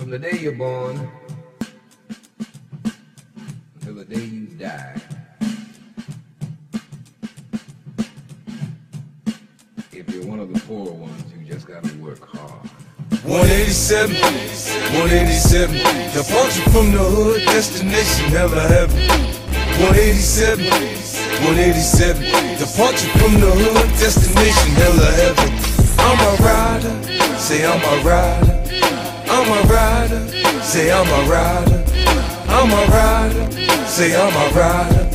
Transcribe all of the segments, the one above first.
From the day you're born until the day you die. If you're one of the poor ones, you just gotta work hard. 187, 187, departure from the hood, destination hella heaven. 187, 187, departure from the hood, destination hella heaven. I'm a rider, say I'm a rider. I'm a rider, say I'm a rider. I'm a rider, say I'm a rider.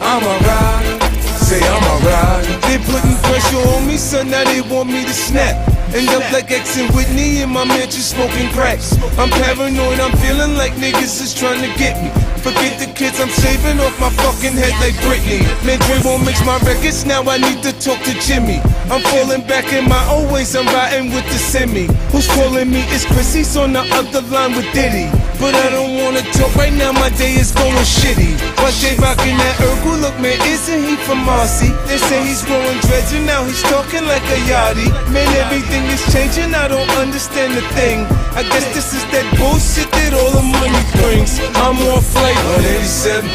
I'm a rider, say I'm a rider. They putting pressure on me, son, now they want me to snap. End up like X and Whitney in my mansion smoking cracks. I'm paranoid, I'm feeling like niggas is trying to get me. Forget the kids, I'm shaving off my fucking head like Britney. Man, won't mix my records, now I need to talk to Jimmy. I'm falling back in my old ways, I'm riding with the semi. Who's calling me? It's Chris, he's on the other line with Diddy. But I don't wanna talk right now, my day is going shitty. Why they rocking that Urkel? Look, man, isn't he from Marcy? They say he's growing dreads and now he's talking like a yardie. Man, everything is changing, I don't understand the thing. I guess this is that bullshit that all the money brings. I'm on flight 187,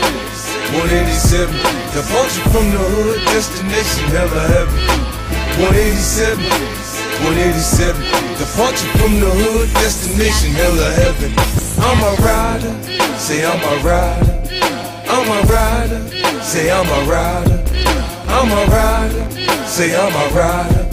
187. Departure from the hood, destination hella heaven. 187, 187. Departure from the hood, destination hella heaven. I'm a rider, say I'm a rider. I'm a rider, say I'm a rider. I'm a rider, say I'm a rider.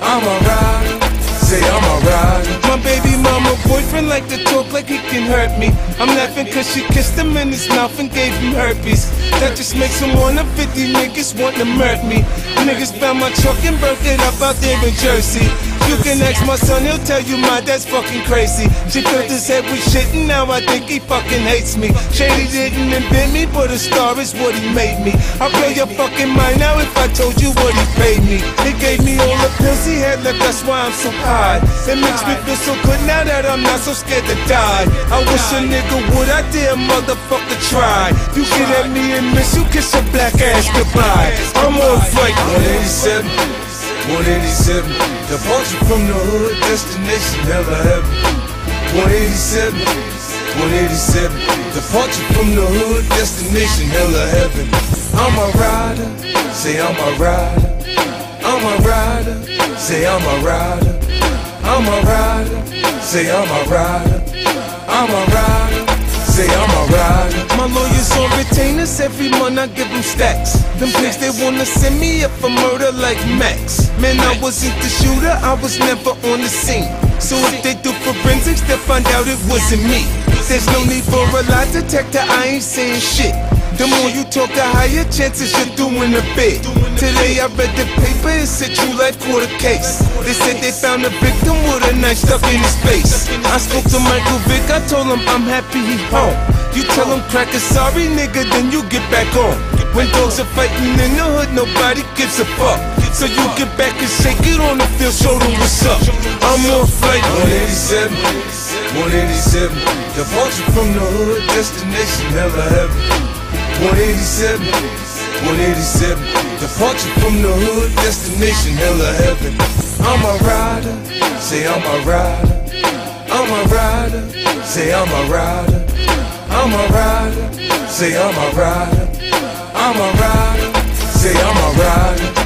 I'm a rider, say I'm a rider. My baby mama boyfriend like to talk like he can hurt me. I'm laughing cause she kissed him in his mouth and gave him herpes. That just makes him wanna 50 niggas want to murder me. Niggas found my truck and burnt it up out there in Jersey. You can ask my son, he'll tell you my dad's fucking crazy. She filled his head with shit and now I think he fucking hates me. Shady didn't invent me, but a star is what he made me. I'll blow your fucking mind now if I told you what he paid me. He gave me all the pills he had left, that's why I'm so high. It makes me feel so good now that I'm not so scared to die. I wish a nigga would, I dare motherfucker try. You get at me and miss, you kiss your black ass goodbye. I'm on flight 187. 187, departure from the hood, destination hella heaven. 187, 187, departure from the hood, destination hella heaven. I'm a rider, say I'm a rider. I'm a rider, say I'm a rider. I'm a rider, say I'm a rider. I'm a rider, retainers, every month I give them stacks. Them pigs they wanna send me up for murder like Max. Man, I wasn't the shooter, I was never on the scene. So if they do forensics, they'll find out it wasn't me. There's no need for a lie detector, I ain't saying shit. The more you talk, the higher chances you're doing a bit. Today I read the paper, it's a true life court case. They said they found a victim with a knife stuck in his face. I spoke to Michael Vick, I told him I'm happy he home. You tell him crack a sorry nigga, then you get back on. When dogs are fighting in the hood, nobody gives a fuck. So you get back and shake it on the field, show them what's up. I'm on flight 187, 187. Departure from the hood, destination hella heaven. 187, 187. Departure from the hood, destination hell hella heaven. I'm a rider, say I'm a rider. I'm a rider, say I'm a rider. I'm a rider, say I'm a rider. I'm a rider, say I'm a rider.